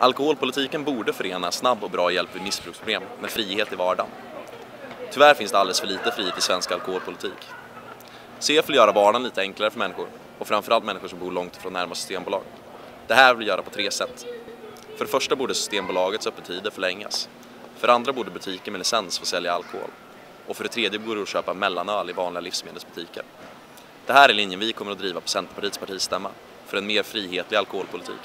Alkoholpolitiken borde förena snabb och bra hjälp vid missbruksproblem med frihet i vardagen. Tyvärr finns det alldeles för lite frihet i svensk alkoholpolitik. CF vill göra vardagen lite enklare för människor och framförallt människor som bor långt ifrån närmaste systembolag. Det här vill vi göra på tre sätt. För det första borde Systembolagets öppettider förlängas. För det andra borde butiker med licens få sälja alkohol. Och för det tredje borde det köpa mellanöl i vanliga livsmedelsbutiker. Det här är linjen vi kommer att driva på Centerpartiets partistämma för en mer frihetlig alkoholpolitik.